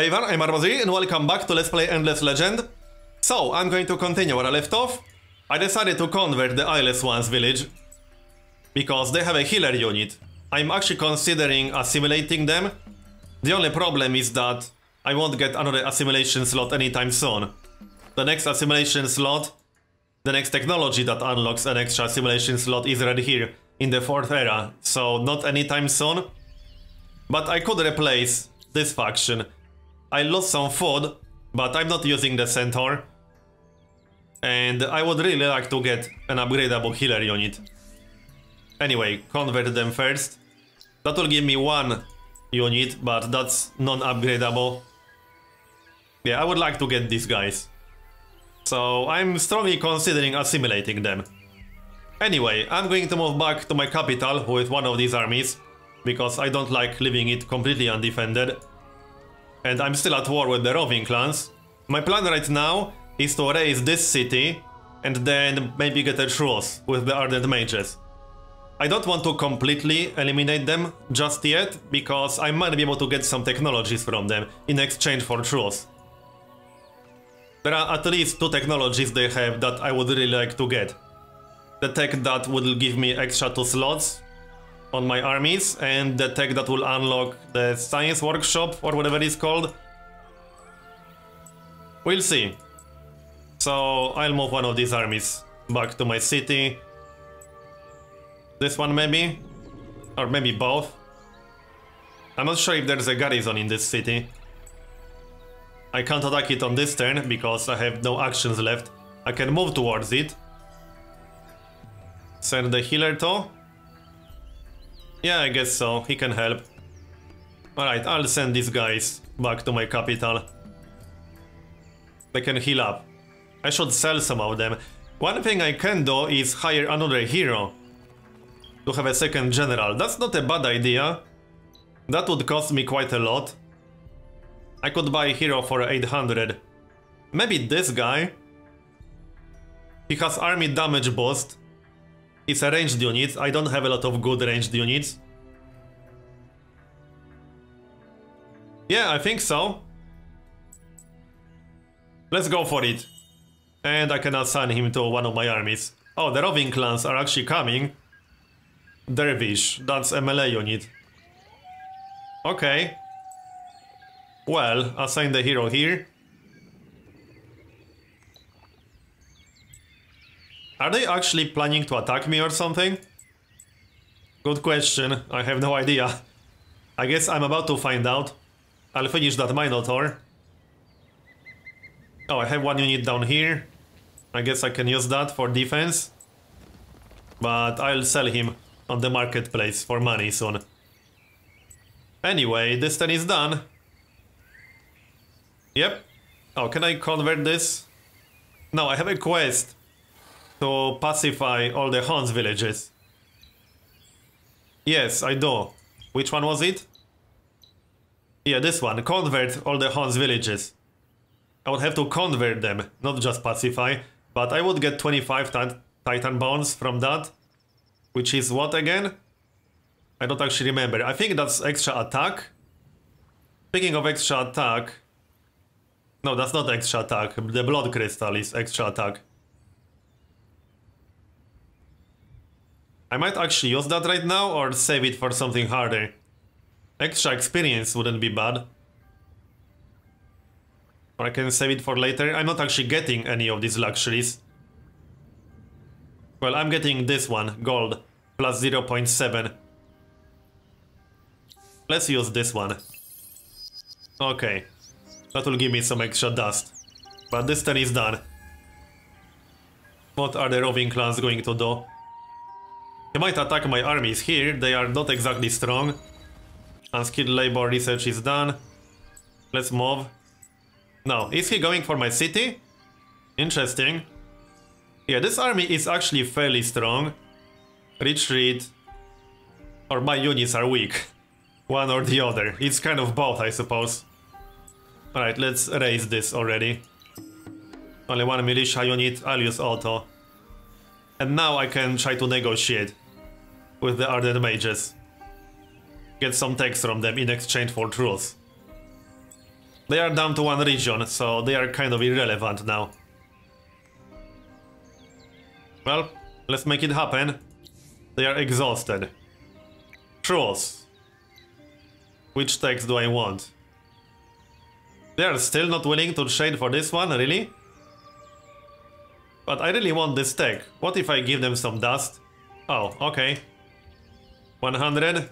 Hey everyone, I'm Marbozir and welcome back to Let's Play Endless Legend. So, I'm going to continue where I left off. I decided to convert the Eyeless Ones village because they have a healer unit. I'm actually considering assimilating them. The only problem is that I won't get another assimilation slot anytime soon. The next assimilation slot, the next technology that unlocks an extra assimilation slot is right here in the 4th era, so not anytime soon. But I could replace this faction. I lost some food, but I'm not using the centaur. And I would really like to get an upgradable healer unit. Anyway, convert them first. That will give me one unit, but that's non-upgradable. Yeah, I would like to get these guys. So I'm strongly considering assimilating them. Anyway, I'm going to move back to my capital with one of these armies, because I don't like leaving it completely undefended. And I'm still at war with the roving clans. My plan right now is to raze this city, and then maybe get a truce with the Ardent Mages. I don't want to completely eliminate them just yet, because I might be able to get some technologies from them in exchange for truce. There are at least two technologies they have that I would really like to get. The tech that will give me extra two slots on my armies, and the tech that will unlock the science workshop, or whatever it's called. We'll see. So I'll move one of these armies back to my city. This one maybe? Or maybe both? I'm not sure if there's a garrison in this city. I can't attack it on this turn because I have no actions left. I can move towards it. Send the healer to. Yeah, I guess so. He can help. Alright, I'll send these guys back to my capital. They can heal up. I should sell some of them. One thing I can do is hire another hero. To have a second general. That's not a bad idea. That would cost me quite a lot. I could buy a hero for 800. Maybe this guy. He has army damage boost. It's a ranged unit. I don't have a lot of good ranged units. Yeah, I think so. Let's go for it. And I can assign him to one of my armies. Oh, the roving clans are actually coming. Dervish, that's a melee unit. Okay. Well, assign the hero here. Are they actually planning to attack me or something? Good question, I have no idea. I guess I'm about to find out. I'll finish that Minotaur. Oh, I have one unit down here. I guess I can use that for defense. But I'll sell him on the marketplace for money soon. Anyway, this turn is done. Yep. Oh, can I convert this? No, I have a quest to pacify all the Huns villages. Yes, I do. Which one was it? Yeah, this one. Convert all the Huns villages. I would have to convert them, not just pacify. But I would get 25 Titan Bones from that. Which is what again? I don't actually remember. I think that's extra attack. Speaking of extra attack... No, that's not extra attack. The Blood Crystal is extra attack. I might actually use that right now or save it for something harder. Extra experience wouldn't be bad. Or I can save it for later. I'm not actually getting any of these luxuries. Well, I'm getting this one, gold, plus 0.7. Let's use this one. Okay. That will give me some extra dust. But this turn is done. What are the roving clans going to do? They might attack my armies here, they are not exactly strong. Unskilled labor research is done. Let's move. Now, is he going for my city? Interesting. Yeah, this army is actually fairly strong. Retreat. Or my units are weak. One or the other. It's kind of both, I suppose. Alright, let's raze this already. Only one militia unit, I'll use auto. And now I can try to negotiate with the Ardent Mages. Get some techs from them in exchange for truce. They are down to one region, so they are kind of irrelevant now. Well, let's make it happen. They are exhausted. Trolls. Which techs do I want? They are still not willing to trade for this one, really? But I really want this tech. What if I give them some dust? Oh, okay. 100.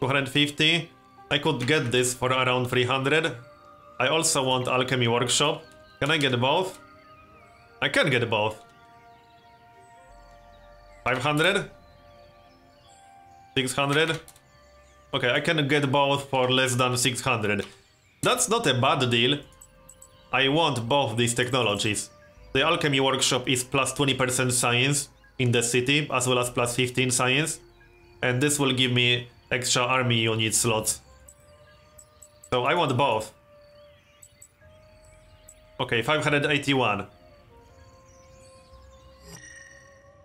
250. I could get this for around 300. I also want Alchemy Workshop. Can I get both? I can get both. 500? 600? Okay, I can get both for less than 600. That's not a bad deal. I want both these technologies. The Alchemy Workshop is plus 20% science in the city, as well as plus 15 science. And this will give me extra army unit slots. So I want both. Okay, 581.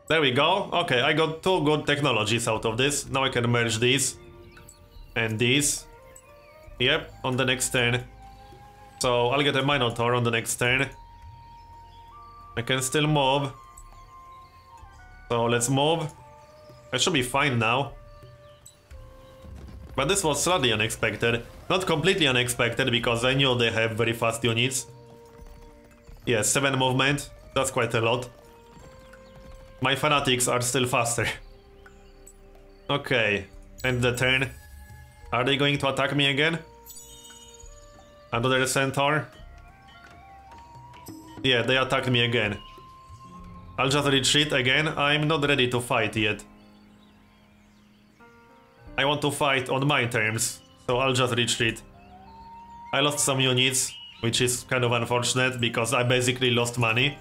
There we go. Okay, I got two good technologies out of this. Now I can merge these. And these. Yep, on the next turn. So I'll get a Minotaur on the next turn. I can still move. So let's move. I should be fine now. But this was slightly unexpected. Not completely unexpected, because I knew they have very fast units. Yeah, 7 movement. That's quite a lot. My fanatics are still faster. okay, end the turn. Are they going to attack me again? Another centaur? Yeah, they attacked me again. I'll just retreat again. I'm not ready to fight yet. I want to fight on my terms, so I'll just retreat. I lost some units, which is kind of unfortunate because I basically lost money.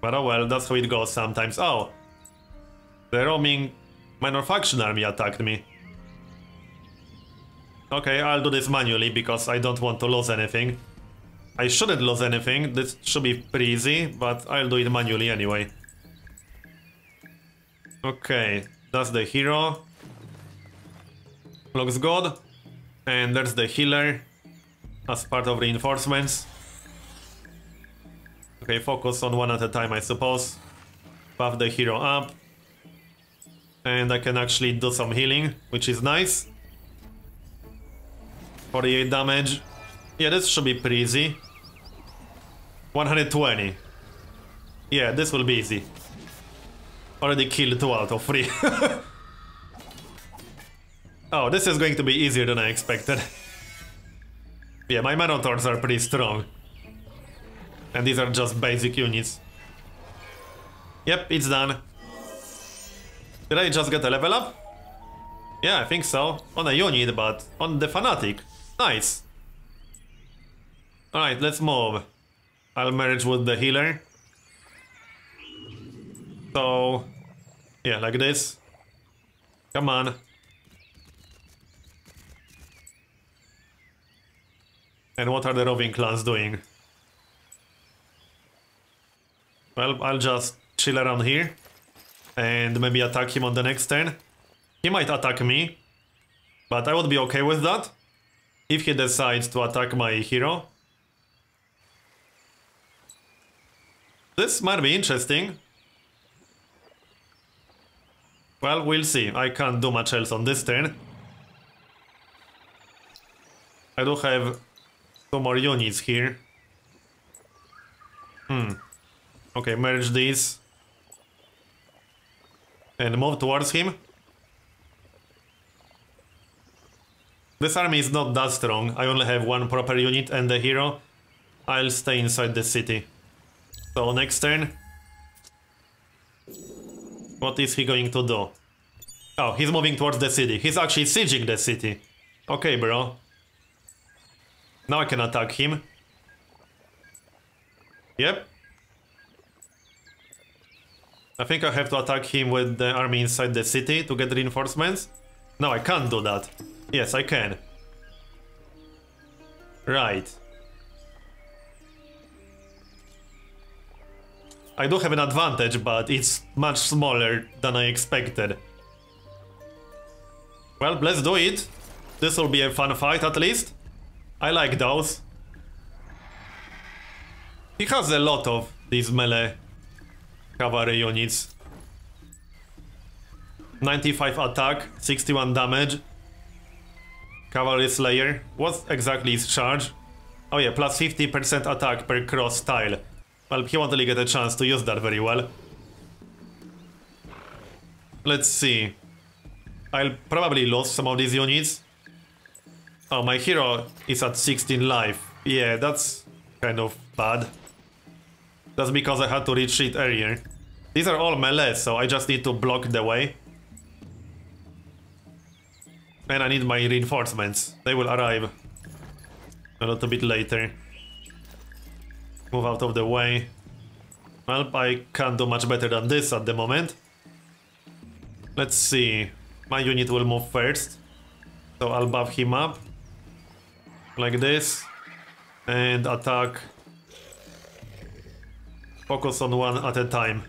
But oh well, that's how it goes sometimes. Oh, the roaming minor faction army attacked me. Okay, I'll do this manually because I don't want to lose anything. I shouldn't lose anything, this should be pretty easy, but I'll do it manually anyway. Okay, that's the hero. Looks good. And there's the healer as part of reinforcements. Okay, focus on one at a time, I suppose. Buff the hero up. And I can actually do some healing, which is nice. 48 damage. Yeah, this should be pretty easy. 120. Yeah, this will be easy. Already killed 2 out of 3. oh, this is going to be easier than I expected. yeah, my Minotaurs are pretty strong. And these are just basic units. Yep, it's done. Did I just get a level up? Yeah, I think so. On a unit, but on the Fanatic. Nice. Alright, let's move. I'll merge with the healer. So, yeah, like this. Come on. And what are the roving clans doing? Well, I'll just chill around here and maybe attack him on the next turn. He might attack me, but I would be okay with that if he decides to attack my hero. This might be interesting. Well, we'll see. I can't do much else on this turn. I do have two more units here. Hmm. Okay, merge these. And move towards him. This army is not that strong. I only have one proper unit and the hero. I'll stay inside the city. So next turn. What is he going to do? Oh, he's moving towards the city. He's actually sieging the city. Okay, bro. Now I can attack him. Yep, I think I have to attack him with the army inside the city to get reinforcements. No, I can't do that. Yes, I can. Right. I do have an advantage, but it's much smaller than I expected. Well, let's do it. This will be a fun fight at least. I like those. He has a lot of these melee cavalry units. 95 attack, 61 damage. Cavalry Slayer. What exactly is charge? Oh yeah, plus 50% attack per cross tile. Well, he won't really get a chance to use that very well. Let's see. I'll probably lose some of these units. Oh, my hero is at 16 life. Yeah, that's kind of bad. That's because I had to retreat earlier. These are all melee, so I just need to block the way. And I need my reinforcements. They will arrive a little bit later. Move out of the way. Well, I can't do much better than this at the moment. Let's see. My unit will move first. So I'll buff him up. Like this. And attack. Focus on one at a time.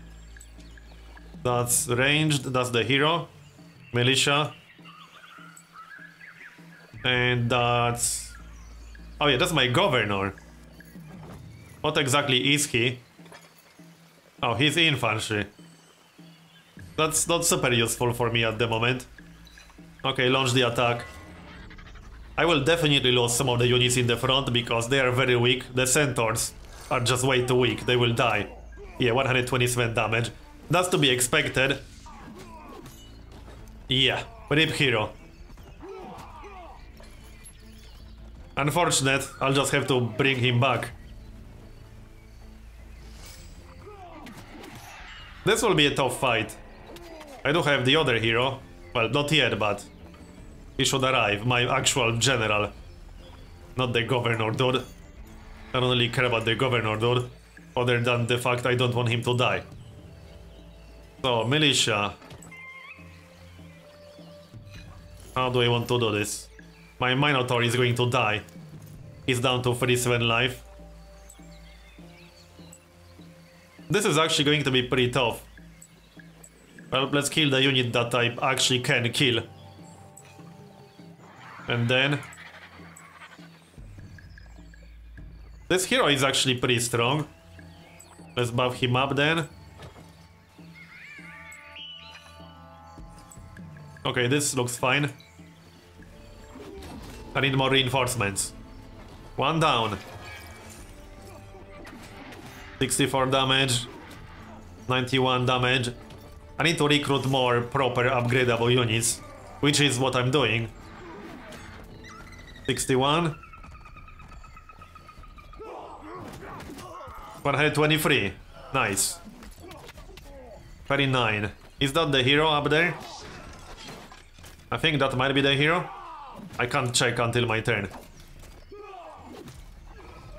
That's ranged, that's the hero. Militia. And that's... Oh yeah, that's my governor. What exactly is he? Oh, he's infantry. That's not super useful for me at the moment. Okay, launch the attack. I will definitely lose some of the units in the front because they are very weak. The centaurs are just way too weak. They will die. Yeah, 127 damage. That's to be expected. Yeah, rip hero. Unfortunate, I'll just have to bring him back. This will be a tough fight. I do have the other hero. Well, not yet, but... He should arrive, my actual general. Not the governor dude. I don't really care about the governor dude. Other than the fact I don't want him to die. So, militia. How do I want to do this? My Minotaur is going to die. He's down to 37 life. This is actually going to be pretty tough. Well, let's kill the unit that I actually can kill. And then... This hero is actually pretty strong. Let's buff him up then. Okay, this looks fine. I need more reinforcements. One down. 64 damage. 91 damage. I need to recruit more proper upgradable units, which is what I'm doing. 61. 123. Nice. 39. Is that the hero up there? I think that might be the hero. I can't check until my turn.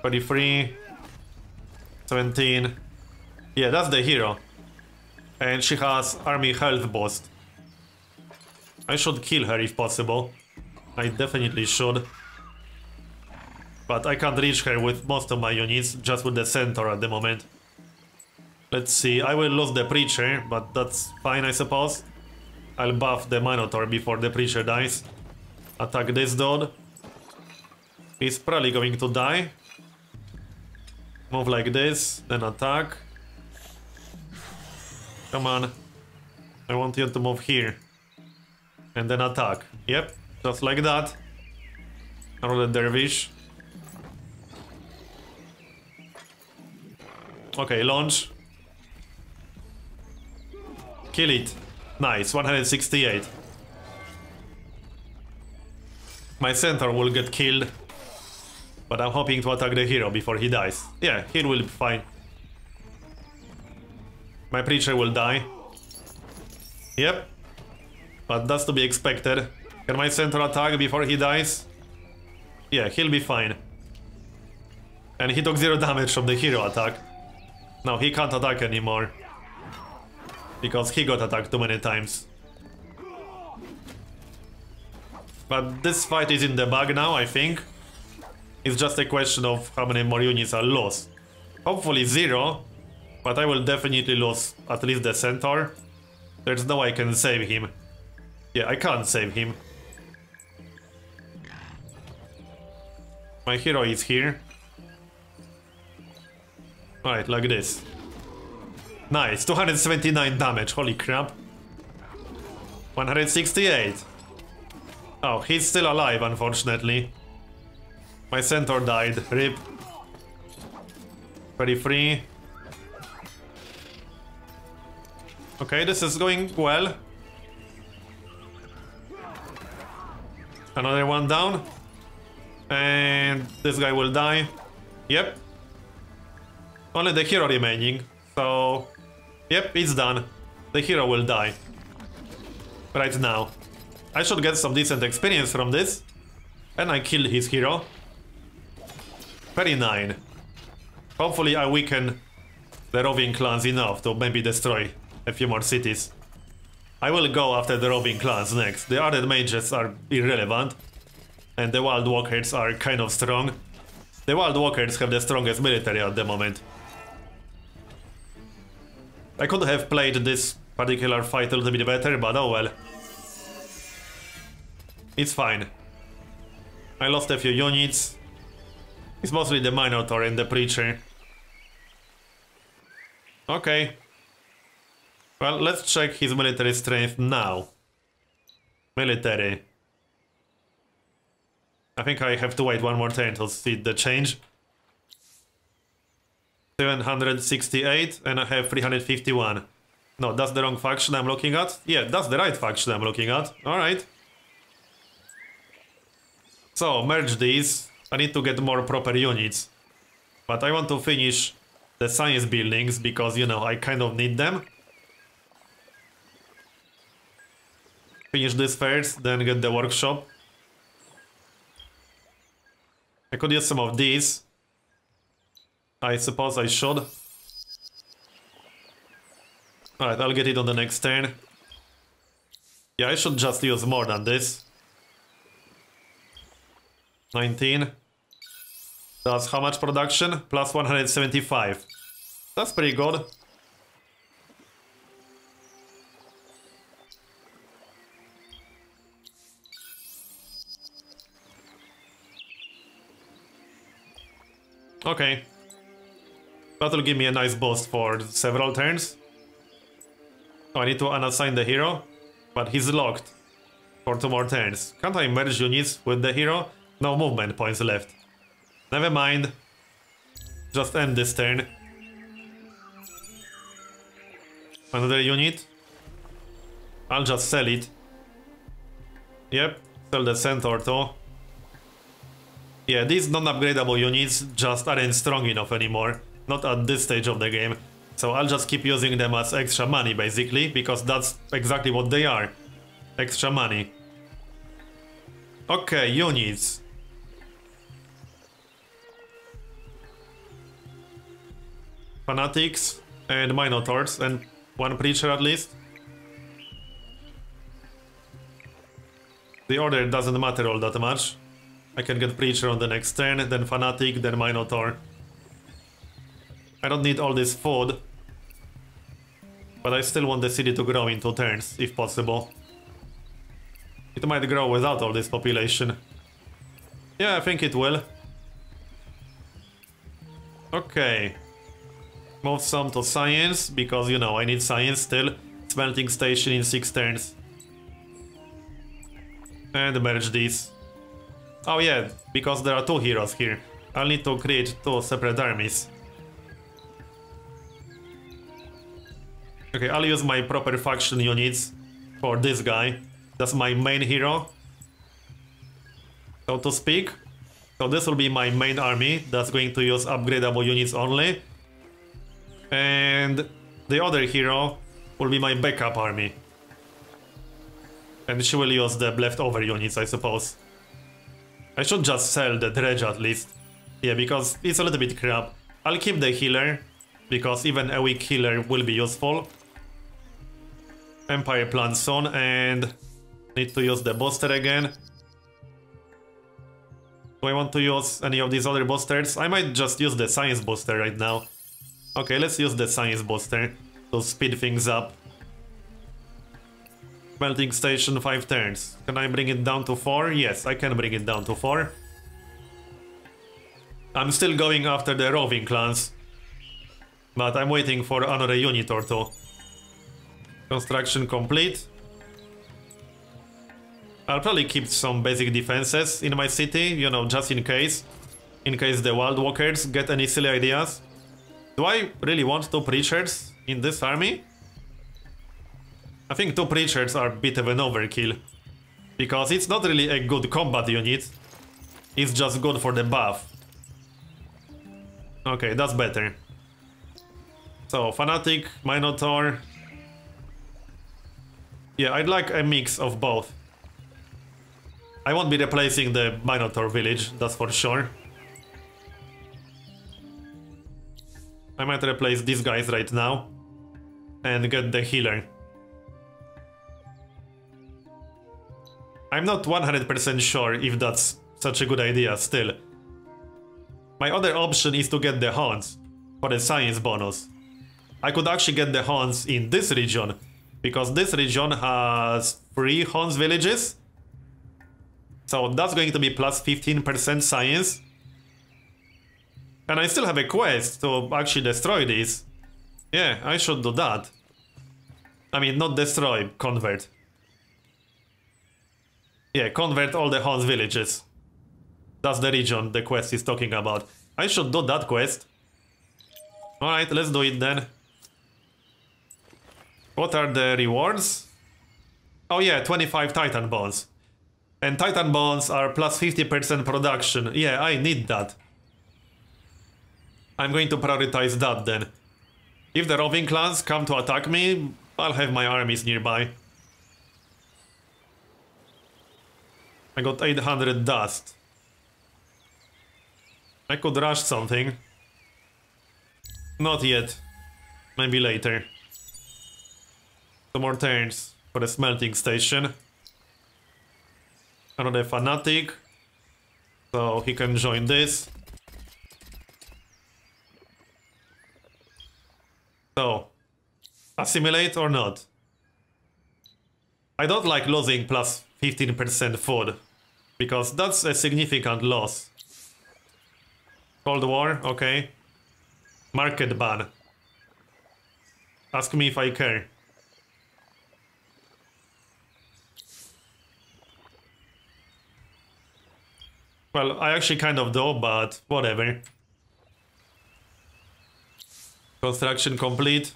23. 17. Yeah, that's the hero. And she has army health boost. I should kill her if possible. I definitely should. But I can't reach her with most of my units, just with the centaur at the moment. Let's see, I will lose the preacher, but that's fine I suppose. I'll buff the minotaur before the preacher dies. Attack this dude. He's probably going to die. Move like this, then attack. Come on. I want you to move here. And then attack. Yep, just like that. Roll the dervish. Okay, launch. Kill it. Nice, 168. My centaur will get killed. But I'm hoping to attack the hero before he dies. Yeah, he will be fine. My preacher will die. Yep. But that's to be expected. Can my centaur attack before he dies? Yeah, he'll be fine. And he took zero damage from the hero attack. Now he can't attack anymore. Because he got attacked too many times. But this fight is in the bag now, I think. It's just a question of how many more units are lost. Hopefully zero, but I will definitely lose at least the centaur. There's no way I can save him. Yeah, I can't save him. My hero is here. Alright, like this. Nice, 279 damage, holy crap. 168. Oh, he's still alive, unfortunately. My centaur died, rip. 33. Okay, this is going well. Another one down. And this guy will die. Yep. Only the hero remaining. So, yep, it's done. The hero will die. Right now. I should get some decent experience from this. And I kill his hero. 39. Hopefully I weaken the roving clans enough to maybe destroy a few more cities. I will go after the roving clans next. The other mages are irrelevant. And the wild walkers are kind of strong. The wild walkers have the strongest military at the moment. I could have played this particular fight a little bit better, but oh well. It's fine. I lost a few units. It's mostly the Minotaur and the Preacher. Okay. Well, let's check his military strength now. Military. I think I have to wait one more turn to see the change. 768 and I have 351. No, that's the wrong faction I'm looking at. Yeah, that's the right faction I'm looking at. Alright. So, merge these. I need to get more proper units. But I want to finish the science buildings because, you know, I kind of need them. Finish this first, then get the workshop. I could use some of these. I suppose I should. Alright, I'll get it on the next turn. Yeah, I should just use more than this. 19. That's how much production? Plus 175. That's pretty good. Okay. That'll give me a nice boost for several turns. Oh, I need to unassign the hero, but he's locked for two more turns. Can't I merge units with the hero? No movement points left. Never mind. Just end this turn. Another unit. I'll just sell it. Yep, sell the centaur too. Yeah, these non-upgradable units just aren't strong enough anymore. Not at this stage of the game. So I'll just keep using them as extra money, basically, because that's exactly what they are. Extra money. Okay, units. Fanatics and Minotaurs and one Preacher at least. The order doesn't matter all that much. I can get Preacher on the next turn, then Fanatic, then Minotaur. I don't need all this food. But I still want the city to grow in two turns, if possible. It might grow without all this population. Yeah, I think it will. Okay. Move some to science, because, you know, I need science still. Smelting station in 6 turns. And merge these. Oh yeah, because there are two heroes here. I'll need to create two separate armies. Okay, I'll use my proper faction units for this guy. That's my main hero. So to speak. So this will be my main army that's going to use upgradable units only. And the other hero will be my backup army. And she will use the leftover units, I suppose. I should just sell the dredge at least. Yeah, because it's a little bit crap. I'll keep the healer, because even a weak healer will be useful. Empire plan soon, and need to use the booster again. Do I want to use any of these other boosters? I might just use the science booster right now. Okay, let's use the science booster to speed things up. Smelting station 5 turns. Can I bring it down to 4? Yes, I can bring it down to 4. I'm still going after the roving clans. But I'm waiting for another unit or two. Construction complete. I'll probably keep some basic defenses in my city, you know, just in case. In case the Wild Walkers get any silly ideas. Do I really want two preachers in this army? I think two preachers are a bit of an overkill. Because it's not really a good combat unit. It's just good for the buff. Okay, that's better. So, Fanatic, Minotaur. Yeah, I'd like a mix of both. I won't be replacing the Minotaur village, that's for sure. I might replace these guys right now. And get the healer. I'm not 100% sure if that's such a good idea still. My other option is to get the Huns for a science bonus. I could actually get the Huns in this region, because this region has 3 Huns villages. So that's going to be plus 15% science. And I still have a quest to actually destroy these. Yeah, I should do that. I mean, not destroy, convert. Yeah, convert all the Huns villages. That's the region the quest is talking about. I should do that quest. Alright, let's do it then. What are the rewards? Oh yeah, 25 Titan Bones. And Titan Bones are plus 50% production. Yeah, I need that. I'm going to prioritize that then. If the roving clans come to attack me, I'll have my armies nearby. I got 800 dust. I could rush something. Not yet. Maybe later. Two more turns for the smelting station. Another fanatic. So he can join this. So, assimilate or not? I don't like losing plus 15% food, because that's a significant loss. Cold War, okay. Market ban. Ask me if I care. Well, I actually kind of do, but whatever. Construction complete.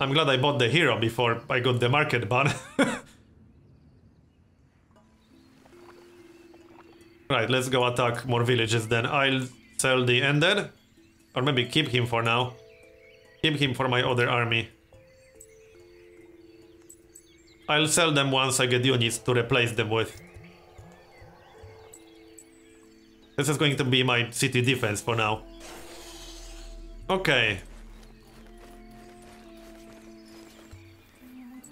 I'm glad I bought the hero before I got the market ban. right, let's go attack more villages then. I'll sell the Ended. Or maybe keep him for now. Keep him for my other army. I'll sell them once I get units to replace them with. This is going to be my city defense for now. Okay.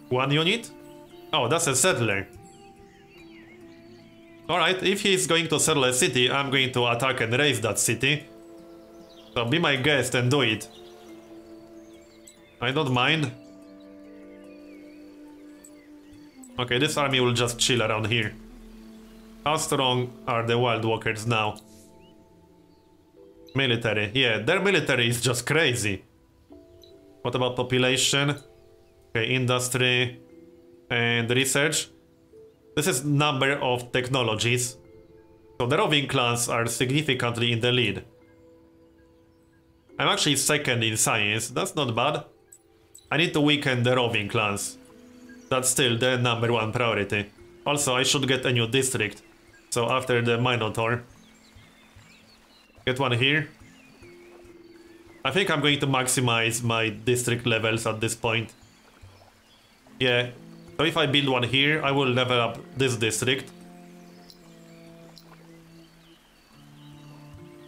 One unit? Oh, that's a settler. Alright, if he's going to settle a city, I'm going to attack and raze that city. So be my guest and do it. I don't mind. Okay, this army will just chill around here. How strong are the Wild Walkers now? Military. Yeah, their military is just crazy. What about population? Okay, industry and research. This is number of technologies. So the roving clans are significantly in the lead. I'm actually second in science, that's not bad. I need to weaken the roving clans. That's still the number one priority. Also, I should get a new district. So after the Minotaur. Get one here. I think I'm going to maximize my district levels at this point. Yeah, so if I build one here, I will level up this district.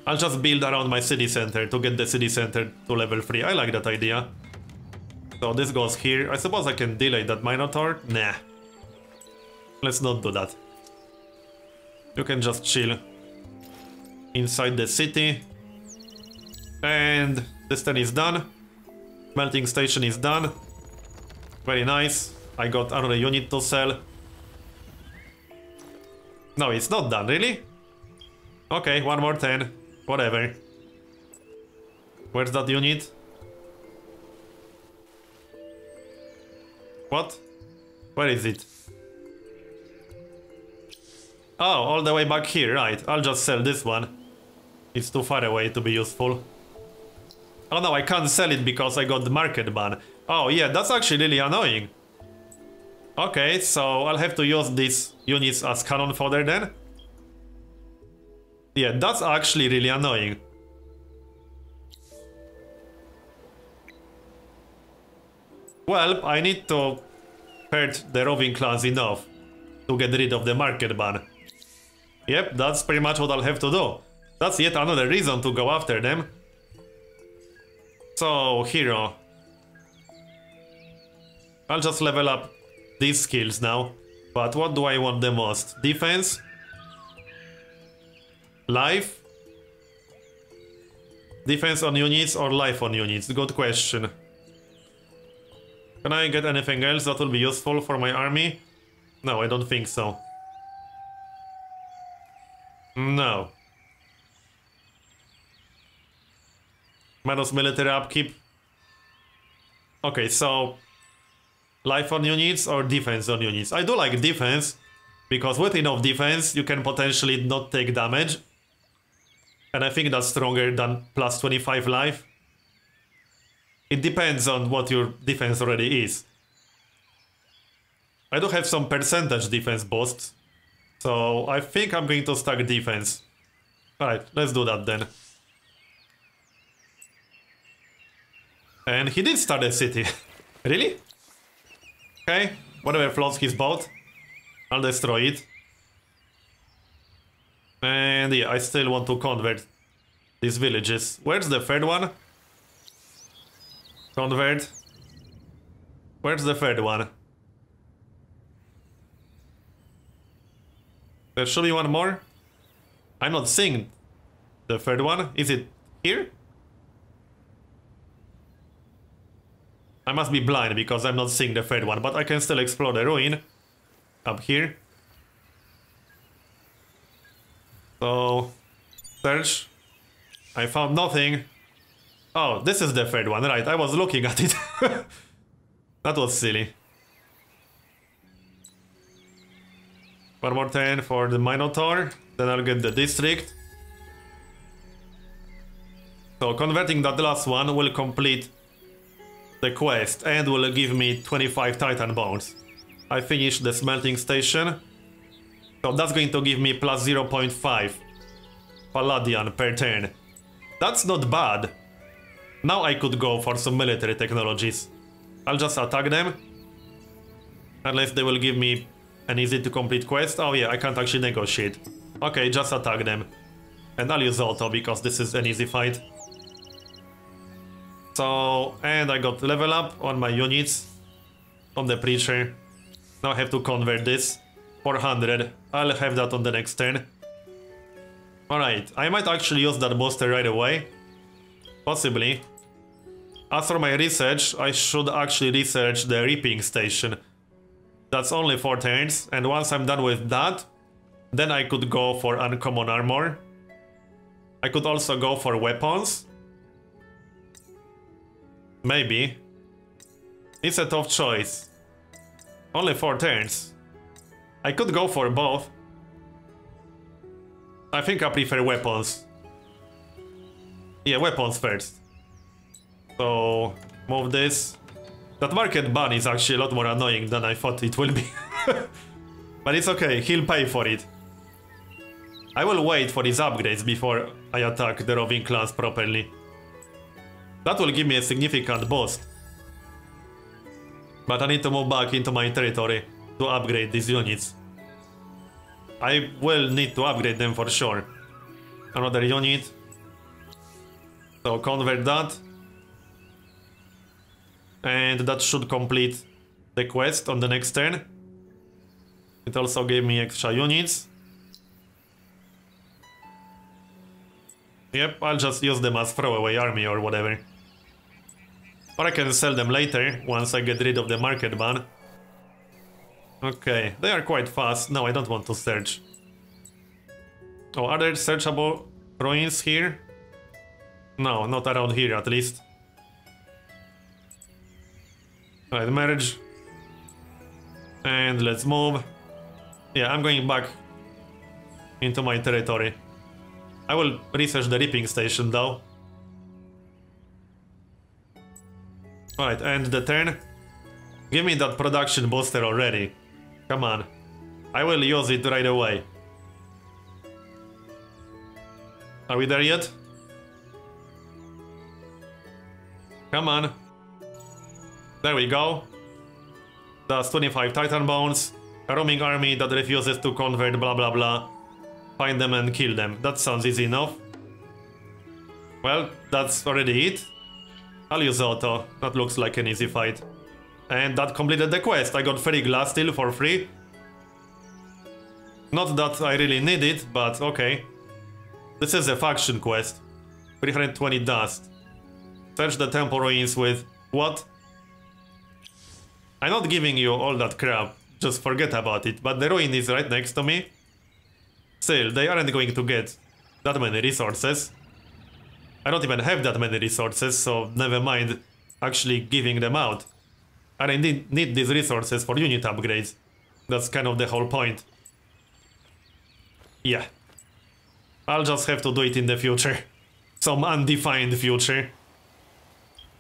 I'll just build around my city center to get the city center to level 3. I like that idea. So this goes here. I suppose I can delay that Minotaur? Nah. Let's not do that. You can just chill inside the city. And this turn is done. Smelting station is done. Very nice. I got another unit to sell. No, it's not done, really? Okay, one more 10. Whatever. Where's that unit? What? Where is it? Oh, all the way back here, right. I'll just sell this one. It's too far away to be useful. Oh no, I can't sell it because I got the market ban. Oh yeah, that's actually really annoying. Okay, so I'll have to use these units as cannon fodder then. Yeah, that's actually really annoying. Well, I need to hurt the roving clans enough to get rid of the market ban. Yep, that's pretty much what I'll have to do. That's yet another reason to go after them. So, hero. I'll just level up these skills now. But what do I want the most? Defense? Life? Defense on units or life on units? Good question. Can I get anything else that will be useful for my army? No, I don't think so. No. Minus military upkeep. Okay, so... Life on units or defense on units? I do like defense, because with enough defense you can potentially not take damage. And I think that's stronger than plus 25 life. It depends on what your defense already is. I do have some percentage defense boosts, so I think I'm going to stack defense. Alright, let's do that then. And he did start a city. really? Okay, whatever floats his boat, I'll destroy it. And yeah, I still want to convert these villages. Where's the third one? Convert. Where's the third one? There should be one more. I'm not seeing the third one. Is it here? I must be blind because I'm not seeing the third one, but I can still explore the ruin up here. So, search. I found nothing. Oh, this is the third one, right? I was looking at it. that was silly. One more 10 for the Minotaur, then I'll get the district. So converting that last one will complete the quest and will give me 25 Titan Bones. I finished the smelting station. So that's going to give me plus 0.5 Palladian per turn. That's not bad. Now I could go for some military technologies. I'll just attack them. Unless they will give me an easy to complete quest. Oh yeah, I can't actually negotiate. Okay, just attack them. And I'll use auto because this is an easy fight. So, and I got level up on my units. On the preacher. Now I have to convert this. 400. I'll have that on the next turn. Alright, I might actually use that booster right away. Possibly. As for my research, I should actually research the reaping station. That's only 4 turns, and once I'm done with that, then I could go for uncommon armor. I could also go for weapons. Maybe. It's a tough choice. Only 4 turns. I could go for both. I think I prefer weapons. Yeah, weapons first. So, move this. That market ban is actually a lot more annoying than I thought it will be. but it's okay, he'll pay for it. I will wait for his upgrades before I attack the roving clans properly. That will give me a significant boost. But I need to move back into my territory to upgrade these units. I will need to upgrade them for sure. Another unit. So convert that. And that should complete the quest on the next turn. It also gave me extra units. Yep, I'll just use them as throwaway army or whatever. Or I can sell them later, once I get rid of the market ban. Okay, they are quite fast. No, I don't want to search. Oh, are there searchable ruins here? No, not around here at least. Alright, merge. And let's move. Yeah, I'm going back into my territory. I will research the ripping station though. Alright, end the turn. Give me that production booster already. Come on. I will use it right away. Are we there yet? Come on. There we go. That's 25 Titan Bones. A roaming army that refuses to convert blah blah blah. Find them and kill them. That sounds easy enough. Well, that's already it. I'll. That looks like an easy fight. And that completed the quest. I got 30 Glassteel for free. Not that I really need it, but okay. This is a faction quest. 320 dust. Search the temple ruins with... What? I'm not giving you all that crap. Just forget about it. But the ruin is right next to me. Still, they aren't going to get that many resources. I don't even have that many resources, so never mind actually giving them out. And I need, need these resources for unit upgrades. That's kind of the whole point. Yeah. I'll just have to do it in the future. Some undefined future.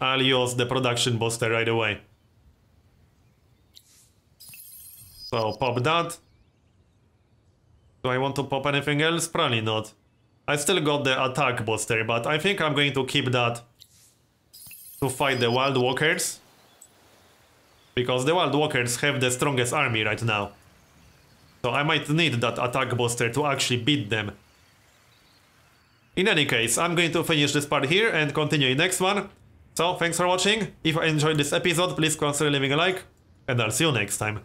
I'll use the production booster right away. So pop that. Do I want to pop anything else? Probably not. I still got the attack booster, but I think I'm going to keep that to fight the Wild Walkers. Because the Wild Walkers have the strongest army right now. So I might need that attack booster to actually beat them. In any case, I'm going to finish this part here and continue in next one. So, thanks for watching. If you enjoyed this episode, please consider leaving a like, and I'll see you next time.